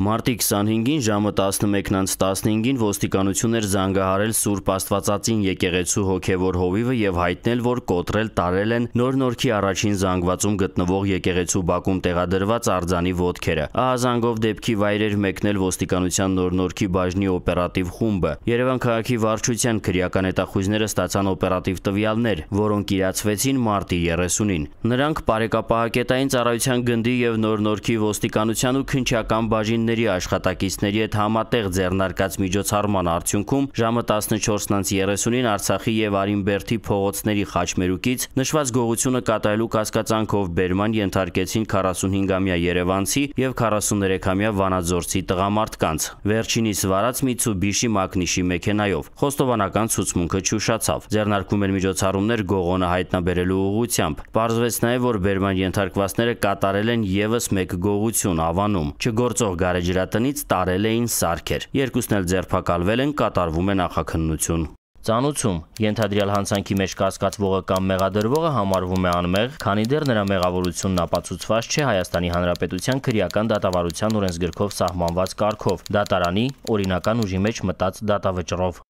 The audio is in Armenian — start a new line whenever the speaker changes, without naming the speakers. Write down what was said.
Մարտի 25-ին ժամը 11:15-ին ոստիկանություն էր զանգահարել Սուրբ Աստվածածին եկեղեցու հոգևոր հովիվը եւ հայտնել, որ կոտրել տարել են Նոր Նորքի առաջին զանգվածում գտնվող եկեղեցու բակում տեղադրված արձանի ոտքերը։ Ահազանգով դեպքի վայր էր մեկնել ոստիկանության Նոր Նորքի բաժնի օպերատիվ խումբը։ Երևան քաղաքի վարչության քրեական հետախույզները ստացան օպերատիվ տվյալներ, որոնք իրացվեցին մարտի 30-ին։ Նրանք Պարեկապահակետային ծառայության գնդի եւ Նոր Նորքի ոստիկանության ու քնչական բաժինների աշխատակիցների հետ համատեղ ձեռնարկած միջոցառման արդյունքում ժամը 14:30-ին Արցախի եւ Արինբերդի փողոցների խաչմերուկից նշված գողությունը կատարելու կասկածանքով բերման ենթարկեցին 45-ամյա երևանցի եւ 43-ամյա վանաձորցի տղամարդկանց։ Վերջինիս վարած Mitsubishi Magnishi մեքենայով։ Խոստովանական ցուցմունքը չուշացավ։ Ձեռնարկում էր միջոցառումներ գողոնը հայտնաբերելու ուղղությամբ։ Պարզվեց նաեւ, որ բերման ենթարկվածները կատարել են եւս մեկ գողություն Ավանում։ Չգործող գարեջրատնից տարել էին սարքեր։ Երկուսն էլ ձերբակալվել են, կատարվում է նախաքննություն։ Ծանուցում ենթադրյալ հանցանքի մեջ կասկածվողը կամ մեղադրվողը համարվում է անմեղ, քանի դեռ նրա մեղավորությունն ապացուցված չէ Հայաստանի Հանրապետության քրեական դատավարության օրենսգրքով սահմանված կարգով՝ դատարանի օրինական ուժի մեջ մտած դատավճռով։